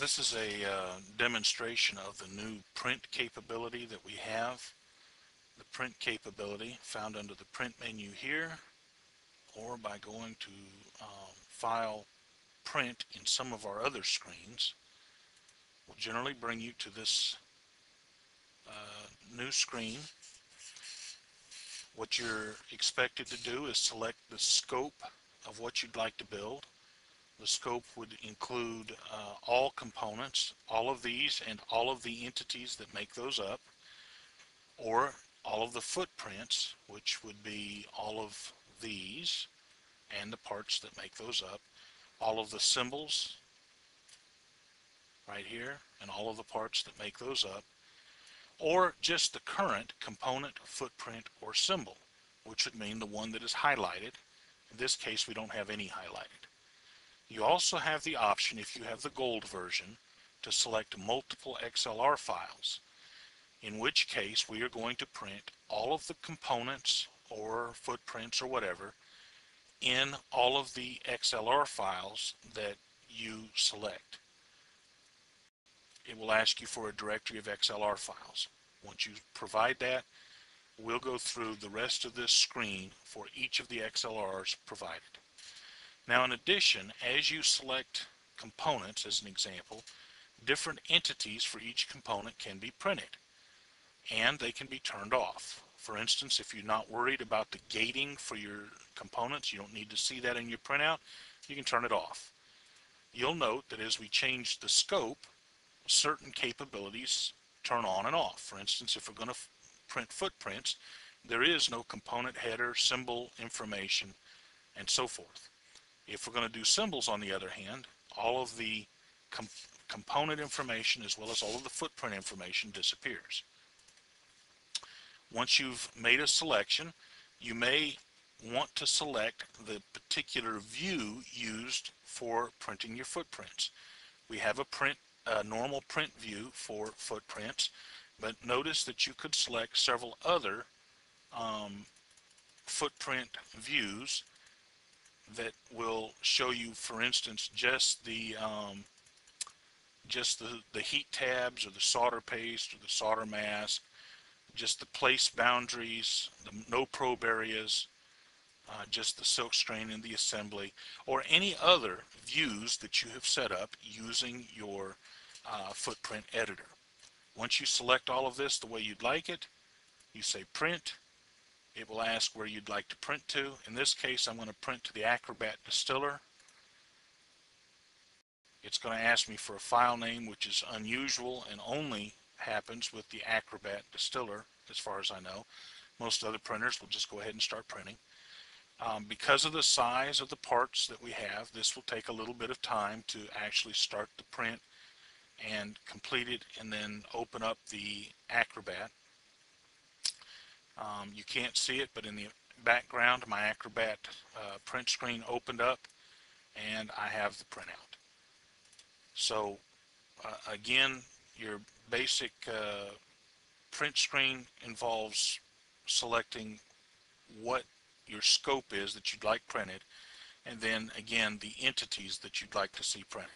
This is a uh, demonstration of the new print capability that we have. The print capability found under the print menu here or by going to um, file print in some of our other screens will generally bring you to this uh, new screen. What you're expected to do is select the scope of what you'd like to build. The scope would include uh, all components, all of these and all of the entities that make those up, or all of the footprints, which would be all of these and the parts that make those up, all of the symbols right here, and all of the parts that make those up, or just the current component, footprint, or symbol, which would mean the one that is highlighted. In this case, we don't have any highlighted. You also have the option, if you have the gold version, to select multiple XLR files, in which case we are going to print all of the components or footprints or whatever in all of the XLR files that you select. It will ask you for a directory of XLR files. Once you provide that, we'll go through the rest of this screen for each of the XLRs provided. Now in addition, as you select components as an example, different entities for each component can be printed and they can be turned off. For instance, if you're not worried about the gating for your components, you don't need to see that in your printout, you can turn it off. You'll note that as we change the scope, certain capabilities turn on and off. For instance, if we're going to print footprints, there is no component header, symbol information, and so forth. If we're going to do symbols, on the other hand, all of the com component information as well as all of the footprint information disappears. Once you've made a selection, you may want to select the particular view used for printing your footprints. We have a print, a normal print view for footprints, but notice that you could select several other um, footprint views that will show you, for instance, just the um, just the, the heat tabs or the solder paste or the solder mask, just the place boundaries, the no probe areas, uh, just the silk screen and the assembly, or any other views that you have set up using your uh, footprint editor. Once you select all of this the way you'd like it, you say print, it will ask where you'd like to print to. In this case, I'm going to print to the Acrobat Distiller. It's going to ask me for a file name, which is unusual and only happens with the Acrobat Distiller, as far as I know. Most other printers will just go ahead and start printing. Um, because of the size of the parts that we have, this will take a little bit of time to actually start the print and complete it and then open up the Acrobat um, you can't see it, but in the background, my Acrobat uh, print screen opened up and I have the printout. So uh, again, your basic uh, print screen involves selecting what your scope is that you'd like printed and then again the entities that you'd like to see printed.